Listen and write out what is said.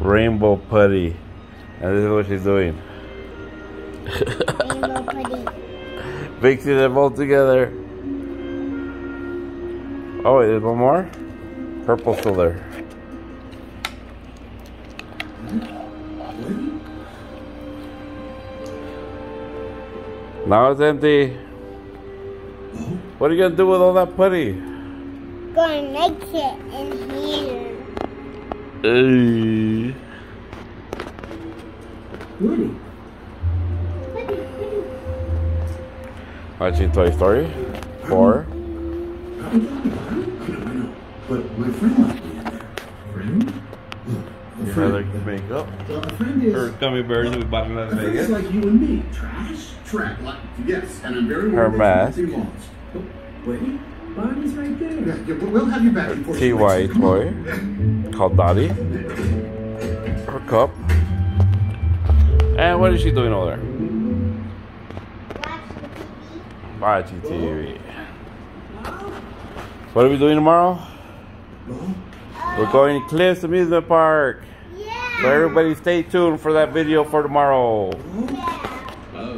Rainbow putty. And this is what she's doing. Rainbow putty. Mixing them all together. Oh, wait, there's one more? Purple still there. Now it's empty. What are you gonna do with all that putty? Gonna mix it in here. Hey. Woody. Watching Toy Story 4. I know. But my friend might be in there. Friend? Look, a friend. makeup. Well, a friend is. Her gummy bears we bought in Las A friend is like you and me. Trash. Track. Like, yes, and I'm very Her worried that mask. something lost. Oh, wait. Bonnie's right there. Yeah, yeah, we'll- we'll have you back before she TY wakes up. Come toy on. called Dottie. Her cup. And what is she doing over there? Watch TV. Watching TV. What are we doing tomorrow? We're going to Cliffs Amusement Park. So everybody stay tuned for that video for tomorrow. Yeah.